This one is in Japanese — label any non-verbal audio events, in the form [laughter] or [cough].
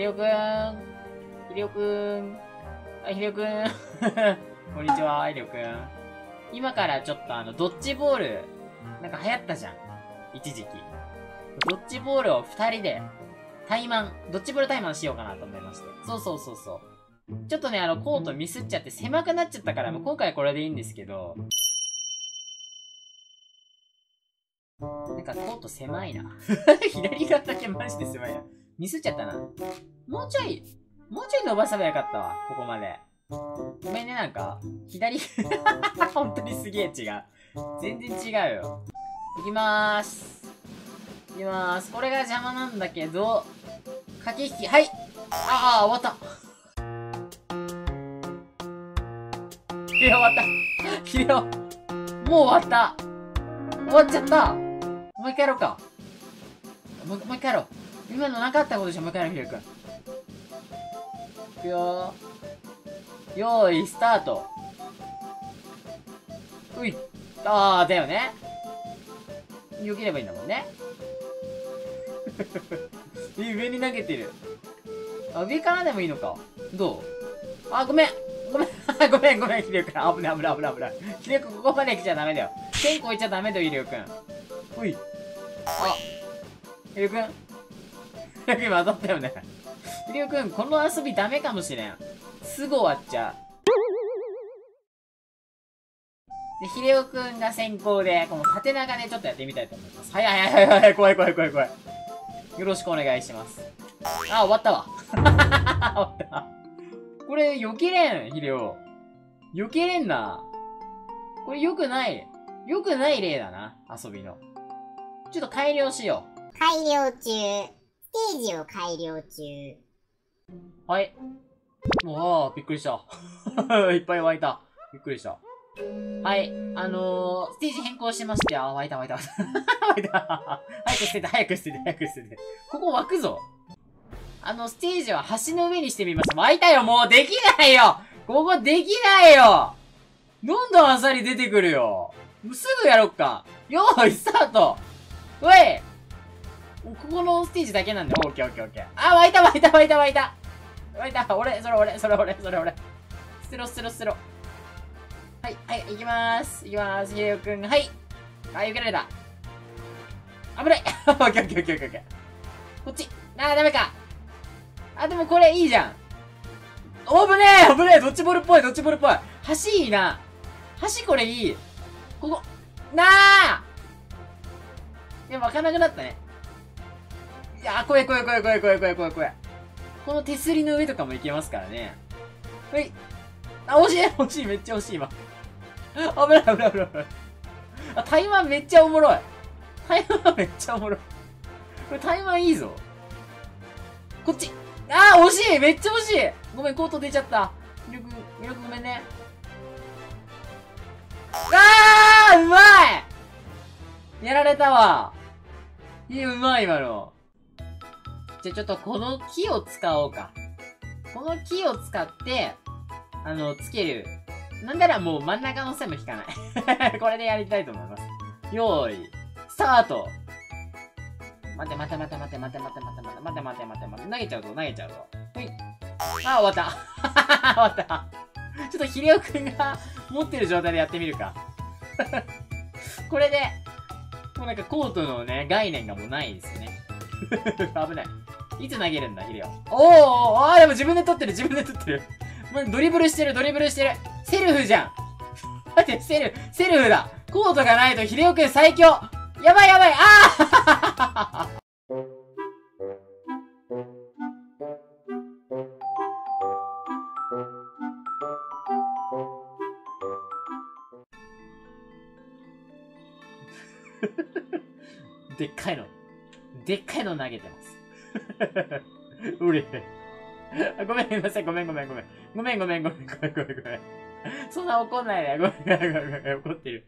ひでおくん。ひでおくん。あ、ひでおくん。[laughs] こんにちは、ひでおくん。今からちょっとあの、ドッジボール、なんか流行ったじゃん。一時期。ドッジボールを二人で、対マン、ドッジボール対マンしようかなと思いまして。そうそうそうそう。ちょっとね、あの、コートミスっちゃって狭くなっちゃったから、もう今回これでいいんですけど、なんかコート狭いな。[laughs] 左側だけマジで狭いな。ミスっちゃったな。もうちょい、もうちょい伸ばせばよかったわ、ここまで。ごめんね、なんか、左 [laughs] 本当にすげえ違う。全然違うよ。いきまーす。いきまーす。これが邪魔なんだけど、駆け引き、はいああ、終わった。ひで終わった。ひでもう終わった。終わっちゃった。もう一回やろうか。もう、もう一回やろう。今のなかったことでしょ、もう一回やろ、くん。いくよー。よーい、スタート。うい。あー、だよね。避ければいいんだもんね。[laughs] 上に投げてる。あ、上からでもいいのか。どう？あ、ごめん。ごめん。ごめんごめん、ひでくん。危ない危ない危ない危ない。ひでくん、ここまで来ちゃダメだよ。1000個いっちゃダメだよ、ひでくん。ほい。あ。ひでくん。ひでくん、今当たったよね。ひでくん、この遊びダメかもしれん。すぐ終わっちゃう。で、ひでおくんが先行で、この縦長でちょっとやってみたいと思います。はいはいはいはい、怖い怖い怖い怖い。よろしくお願いします。あ、終わったわ。終わった。これ、避けれん、ヒデオ。避けれんな。これ良くない。良くない例だな、遊びの。ちょっと改良しよう。改良中。ステージを改良中。はい。もう、びっくりした。[laughs] いっぱい湧いた。びっくりした。はい。あのー、ステージ変更しまして、あ、湧いた湧いた湧いた。湧いた。[laughs] 早く捨てて、早く捨てて、早く捨てて。ここ湧くぞ。あの、ステージは橋の上にしてみました。巻いたよ、もうできないよここできないよどんどんアサリ出てくるよすぐやろっかよーい、スタートおいここのステージだけなんだよ。オッケーオッケーオッケー。あ、湧いた湧いた湧いた湧いた湧いた俺、それ俺、それ俺、それ俺。捨てろ捨てろ捨てろ。はい、はい、行きまーす。行きまーす。ひでよくん。はい。あ、避けられた。危ない [laughs] オッケーオッケーオッケーオッケー。こっち。あー、ダメか。あ、でもこれいいじゃん。おぶねえ危ねえドッジボールっぽいドッジボールっぽい橋いいな橋これいいここなあいや、わかなくなったね。いや怖い怖い怖い怖い怖い怖い怖い怖い。この手すりの上とかもいけますからね。はい。あ、惜しい惜しいめっちゃ惜しい今。危ない危ない危ない危ない。あ、台湾めっちゃおもろい。台湾めっちゃおもろい。これ台湾いいぞ。こっち。あー惜しいめっちゃ惜しいごめん、コート出ちゃった。ミルク、ミルクごめんね。あーうまいやられたわ。いや、うまい今の。じゃ、ちょっとこの木を使おうか。この木を使って、あの、つける。なんならもう真ん中の線も引かない。[laughs] これでやりたいと思います。よーい、スタート。待て待て待て待て待て待て待て待て待て待て待て。待て投げちゃうぞ投げちゃうぞ。ほい。あ終わった。[laughs] 終わった。ちょっとひれおくんが [laughs] 持ってる状態でやってみるか。これでもうなんかコートのね概念がもうないですよね。危ない。いつ投げるんだヒレオおおああでも自分で取ってる自分で取ってる。ドリブルしてるドリブルしてる。セルフじゃん。[laughs] 待ってセルセルフだ。コートがないとヒレオくん最強。やばいやばい。あー！[laughs] でっかいの。でっかいの投げてます。[laughs] うれ。ごめんなさい、ごめんごめんごめん。ごめんごめんごめんごめんごめんごめん。そんな怒んないで。ごめんごめんごめん。怒ってる。